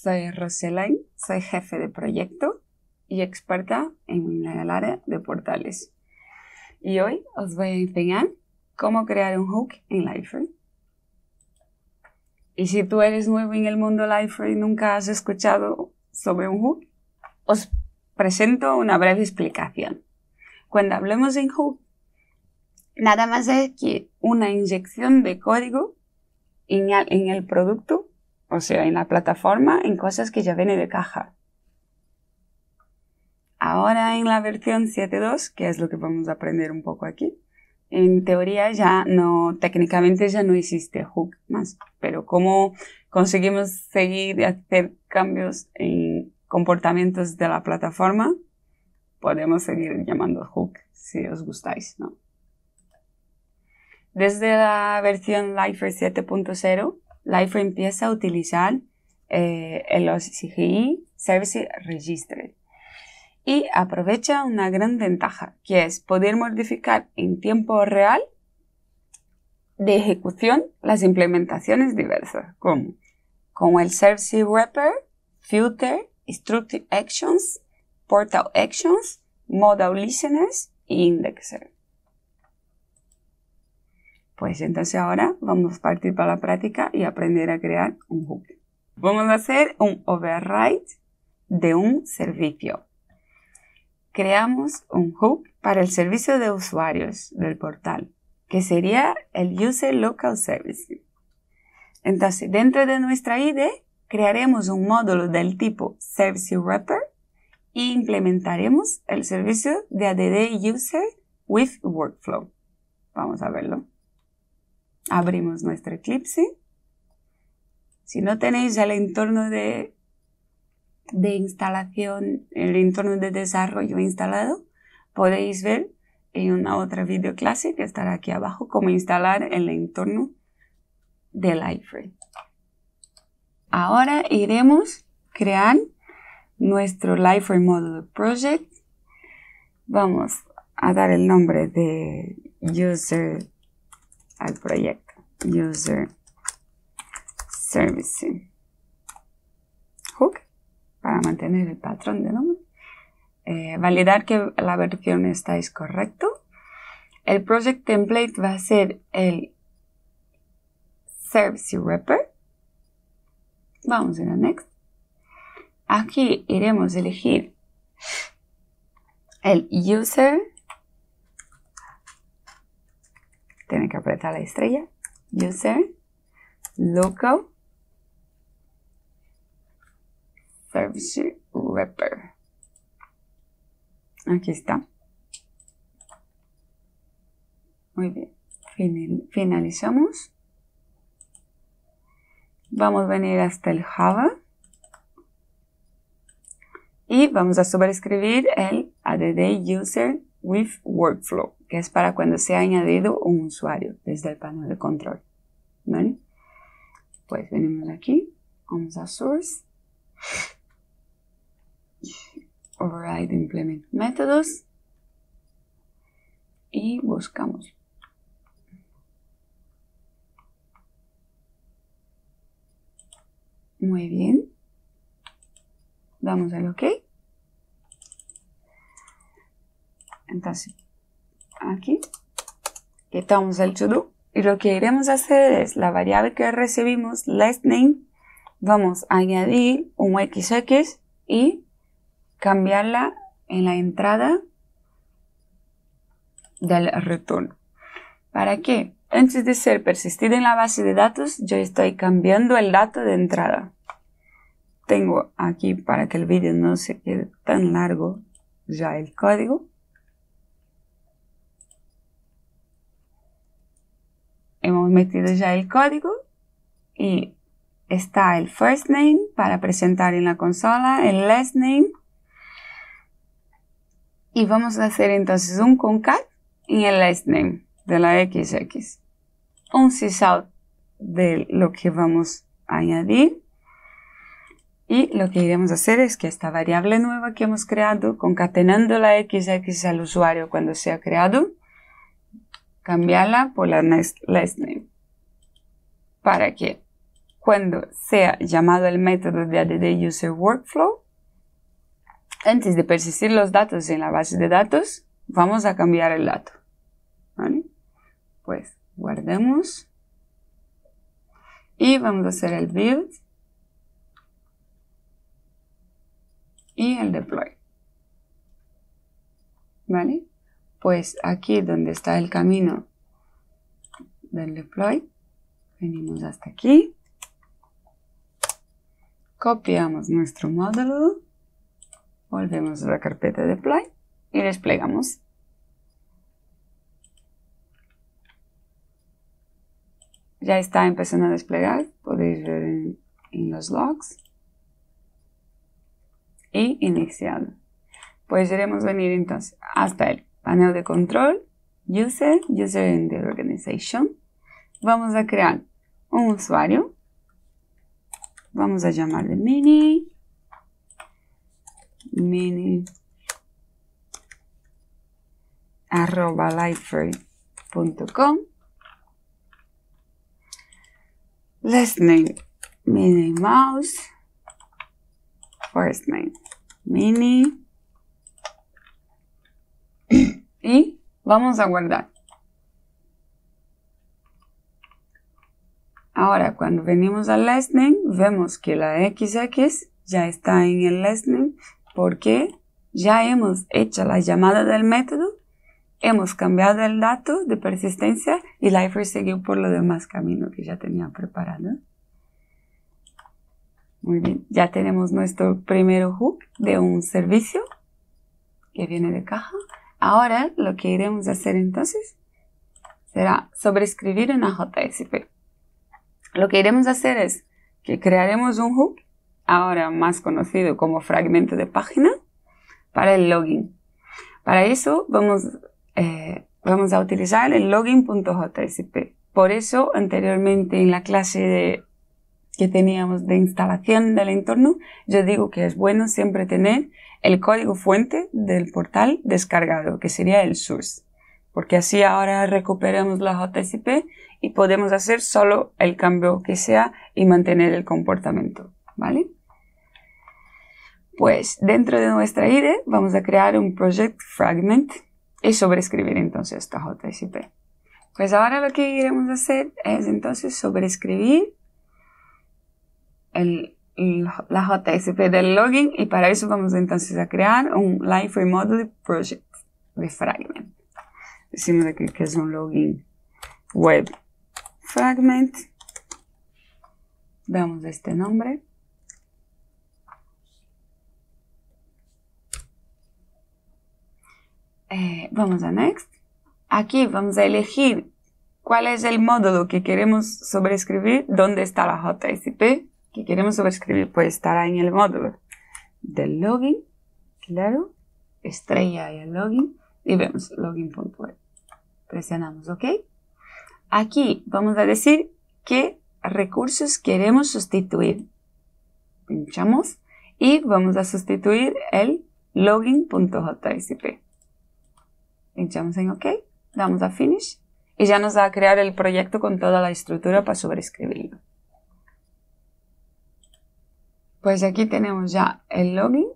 soy Roselain, soy jefe de proyecto y experta en el área de portales. Y hoy os voy a enseñar cómo crear un hook en Liferay. Y si tú eres nuevo en el mundo Liferay y nunca has escuchado sobre un hook, os presento una breve explicación. Cuando hablemos de hook, nada más es que una inyección de código en el, producto, o sea, en la plataforma, en cosas que ya vienen de caja. Ahora en la versión 7.2, que es lo que vamos a aprender un poco aquí, en teoría ya no, técnicamente ya no existe hook más, pero cómo conseguimos seguir y hacer cambios en comportamientos de la plataforma, podemos seguir llamando hook si os gustáis, ¿no? Desde la versión Lifer 7.0, Lifer empieza a utilizar eh, el CGI Service Register y aprovecha una gran ventaja, que es poder modificar en tiempo real de ejecución las implementaciones diversas, como, como el Service Wrapper, Filter, Structure Actions, Portal Actions, Modal Listeners y Indexer. Pues entonces ahora vamos a partir para la práctica y aprender a crear un hook. Vamos a hacer un override de un servicio. Creamos un hook para el servicio de usuarios del portal, que sería el User Local Service. Entonces, dentro de nuestra IDE, crearemos un módulo del tipo Service Wrapper e implementaremos el servicio de ADD User with Workflow. Vamos a verlo. Abrimos nuestro Eclipse. Si no tenéis el entorno de, de instalación, el entorno de desarrollo instalado, podéis ver en una otra videoclase que estará aquí abajo cómo instalar el entorno de Lightframe. Ahora iremos crear nuestro Lightframe Model Project. Vamos a dar el nombre de User al proyecto. User Servicing Hook para mantener el patrón de nombre. Eh, validar que la versión estáis correcto. El project template va a ser el Service Wrapper. Vamos a ir a Next. Aquí iremos a elegir el User tiene que apretar la estrella, user, local, service wrapper. Aquí está. Muy bien. Finalizamos. Vamos a venir hasta el Java. Y vamos a sobreescribir el add user with workflow que es para cuando se ha añadido un usuario desde el panel de control. ¿Vale? Pues venimos aquí, vamos a Source, Override Implement Métodos y buscamos. Muy bien. Damos al OK. Entonces, aquí, quitamos el to y lo que iremos a hacer es la variable que recibimos, last name, vamos a añadir un xx y cambiarla en la entrada del retorno. ¿Para qué? Antes de ser persistido en la base de datos, yo estoy cambiando el dato de entrada. Tengo aquí, para que el vídeo no se quede tan largo, ya el código. Metido ya el código y está el first name para presentar en la consola, el last name. Y vamos a hacer entonces un concat en el last name de la XX, un sysout de lo que vamos a añadir. Y lo que iremos a hacer es que esta variable nueva que hemos creado, concatenando la XX al usuario cuando se ha creado, cambiarla por la last name. Para que cuando sea llamado el método de add user workflow, antes de persistir los datos en la base de datos, vamos a cambiar el dato. ¿Vale? Pues guardemos y vamos a hacer el build y el deploy. ¿Vale? Pues aquí donde está el camino del deploy, venimos hasta aquí, copiamos nuestro módulo, volvemos a la carpeta deploy y desplegamos. Ya está empezando a desplegar, podéis ver en, los logs y iniciado. Pues iremos venir entonces hasta el panel de control, user, user in the organization. Vamos a crear un usuario. Vamos a llamarle mini, mini, arroba lifery.com. Last name, mini mouse. First name, mini. Y vamos a guardar. Ahora, cuando venimos al last name, vemos que la XX ya está en el last name porque ya hemos hecho la llamada del método, hemos cambiado el dato de persistencia y Lifer siguió por lo demás camino que ya tenía preparado. Muy bien, ya tenemos nuestro primer hook de un servicio que viene de caja. Ahora lo que iremos a hacer entonces será sobreescribir una JSP. Lo que iremos a hacer es que crearemos un hook, ahora más conocido como fragmento de página, para el login. Para eso vamos, eh, vamos a utilizar el login.jsp. Por eso anteriormente en la clase de, que teníamos de instalación del entorno, yo digo que es bueno siempre tener el código fuente del portal descargado, que sería el source. Porque así ahora recuperamos la JSP y podemos hacer solo el cambio que sea y mantener el comportamiento, ¿vale? Pues dentro de nuestra IDE vamos a crear un project fragment y sobreescribir entonces esta JSP. Pues ahora lo que iremos a hacer es entonces sobreescribir el, la JSP del login y para eso vamos entonces a crear un Live Remodel Project de fragment. Decimos aquí que es un login web fragment. Damos este nombre. Eh, vamos a Next. Aquí vamos a elegir cuál es el módulo que queremos sobreescribir, dónde está la JSP que queremos sobreescribir, pues estará en el módulo del login, claro, estrella y el login, y vemos login.web. Presionamos OK. Aquí vamos a decir qué recursos queremos sustituir. Pinchamos y vamos a sustituir el login.jsp. Pinchamos en OK, damos a Finish y ya nos va a crear el proyecto con toda la estructura para sobreescribirlo. Pues aquí tenemos ya el login,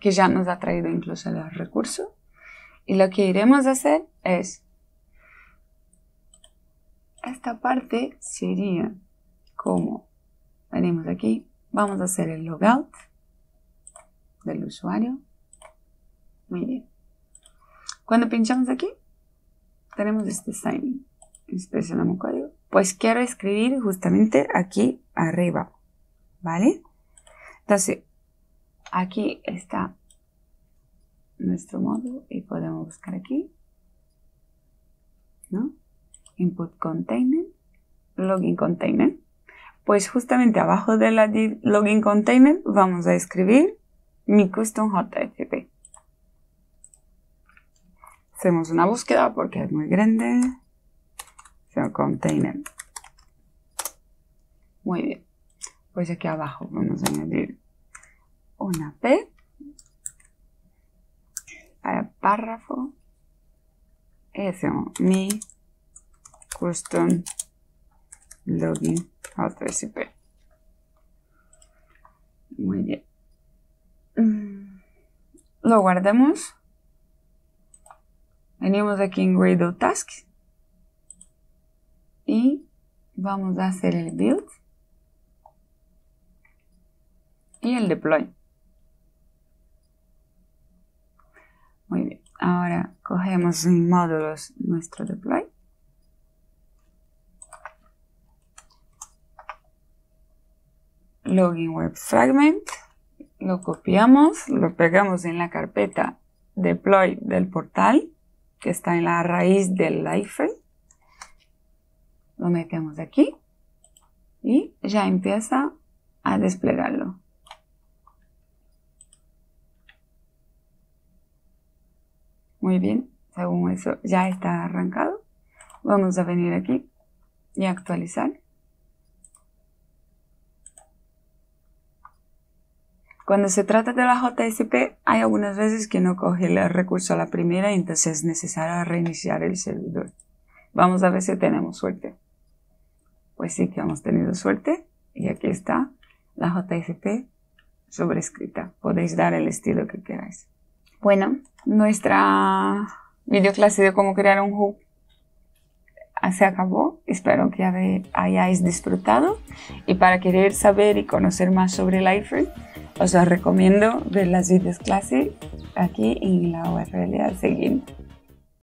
que ya nos ha traído incluso el recurso. Y lo que iremos a hacer es esta parte sería como venimos aquí, vamos a hacer el logout del usuario. Muy bien. Cuando pinchamos aquí, tenemos este sign. Inspeccionamos código. Pues quiero escribir justamente aquí arriba. ¿Vale? Entonces, aquí está nuestro módulo y podemos buscar aquí. ¿No? input container, login container. Pues justamente abajo de la login container vamos a escribir mi custom JSP. Hacemos una búsqueda porque es muy grande. Container. Muy bien. Pues aquí abajo vamos a añadir una P para párrafo. Hacemos mi custom login HTTP. Muy bien. Mm, lo guardamos. Venimos aquí en Gradle Tasks. Y vamos a hacer el build. Y el deploy. Muy bien. Ahora cogemos en módulos nuestro deploy. Login Web Fragment. Lo copiamos, lo pegamos en la carpeta deploy del portal que está en la raíz del life. Lo metemos aquí y ya empieza a desplegarlo. Muy bien, según eso ya está arrancado. Vamos a venir aquí y actualizar. Cuando se trata de la JSP, hay algunas veces que no coge el recurso a la primera entonces es necesario reiniciar el servidor. Vamos a ver si tenemos suerte. Pues sí que hemos tenido suerte y aquí está la JSP sobrescrita. Podéis dar el estilo que queráis. Bueno, nuestra videoclase de cómo crear un hub se acabó. Espero que hayáis disfrutado. Y para querer saber y conocer más sobre Lifer, os recomiendo ver las videos clase aquí en la URL al siguiente.